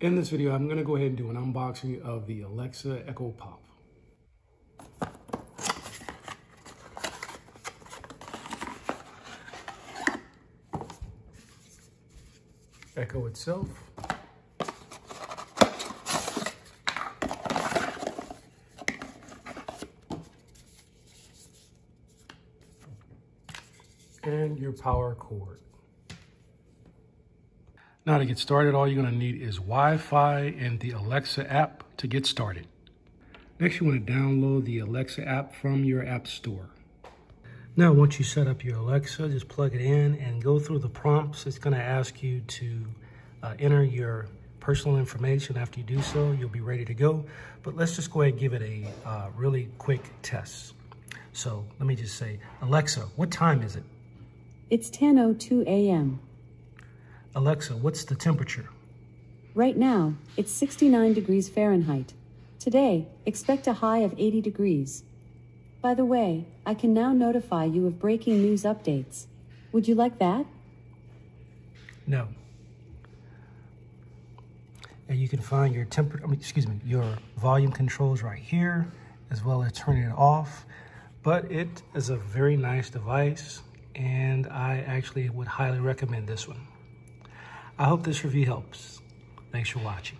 In this video, I'm gonna go ahead and do an unboxing of the Alexa Echo Pop. Echo itself. And your power cord. Now to get started, all you're gonna need is Wi-Fi and the Alexa app to get started. Next, you wanna download the Alexa app from your app store. Now, once you set up your Alexa, just plug it in and go through the prompts. It's gonna ask you to uh, enter your personal information. After you do so, you'll be ready to go. But let's just go ahead and give it a uh, really quick test. So let me just say, Alexa, what time is it? It's 10.02 a.m. Alexa, what's the temperature? Right now, it's 69 degrees Fahrenheit. Today, expect a high of 80 degrees. By the way, I can now notify you of breaking news updates. Would you like that? No. And you can find your temperature, I mean, excuse me, your volume controls right here, as well as turning it off. But it is a very nice device, and I actually would highly recommend this one. I hope this review helps. Thanks for watching.